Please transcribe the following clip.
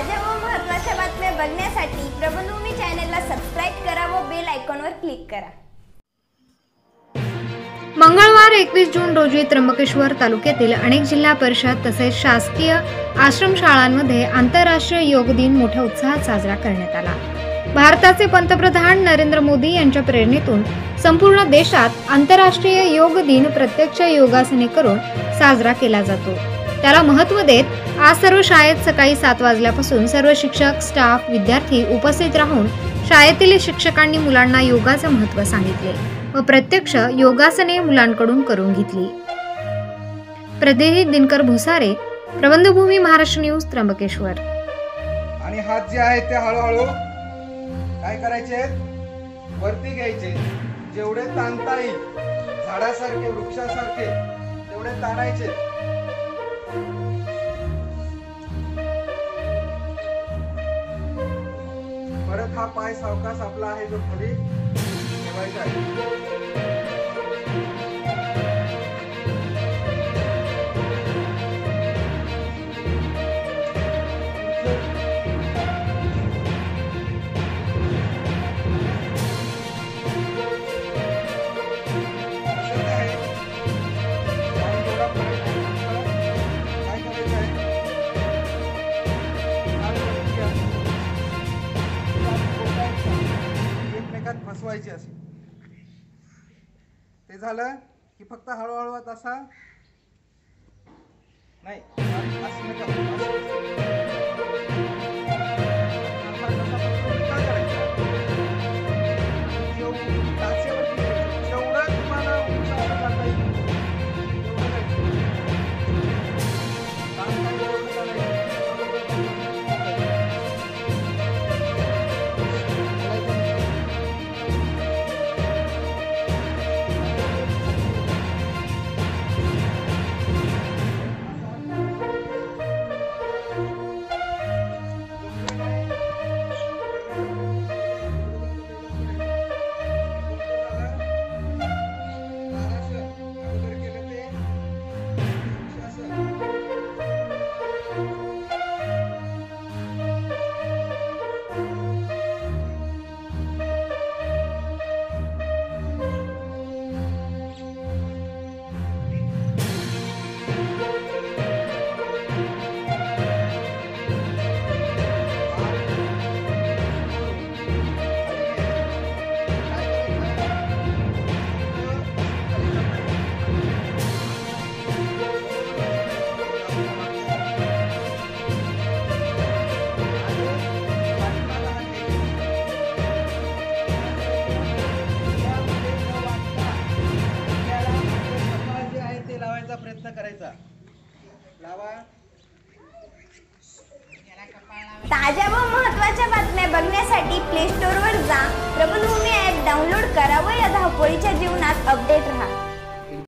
ताज्या व महत्त्वाच्या बातम्या बघण्यासाठी प्रबलभूमी चॅनलला सबस्क्राईब करा व बेल आयकॉनवर क्लिक करा. मंगळवार एकवीस जून रोजी त्र्यंबकेश्वर तालुक्यातील अनेक जिल्हा परिषद तसेच शासकीय आश्रमशाळांमध्ये आंतरराष्ट्रीय योग दिन मोठ्या उत्साहात साजरा करण्यात आला. भारताचे पंतप्रधान नरेंद्र मोदी यांच्या प्रेरणेतून संपूर्ण देशात आंतरराष्ट्रीय योग दिन प्रत्यक्ष योगासने करून साजरा केला जातो. त्याला महत्त्व देत आज सर्व शाळेत सकाळी सात वाजल्यापासून सर्व शिक्षक स्टाफ विद्यार्थी उपस्थित राहून शाळेतील शिक्षकांनी मुलांना योगाचे महत्त्व सांगितले व प्रत्यक्ष योगासने मुलांकडून करून घेतली. प्रतिनिधी दिनकर भुसारे प्रबंधभूमी महाराष्ट्र न्यूज त्र्यंबकेश्वर. आणि हात जे आहेत ते हळूहळू काय करायचे? वरती घ्यायचे. जेवढे ताणता येईल झाडासारखे वृक्षासारखे तेवढे ताणायचे. परत हा पाय सावकाश आपला आहे जो खाली ठेवायचा आहे. एकमेकात फसवायची अशी ते झालं की फक्त हळूहळू तसा नाही प्रयत्न लावा. ताज्या व महत्त्वाच्या बातम्या बघण्यासाठी प्ले स्टोअरवर जा. प्रबलभूमी ॲप डाउनलोड करा व या धावपळीच्या जीवनात अपडेट राहा.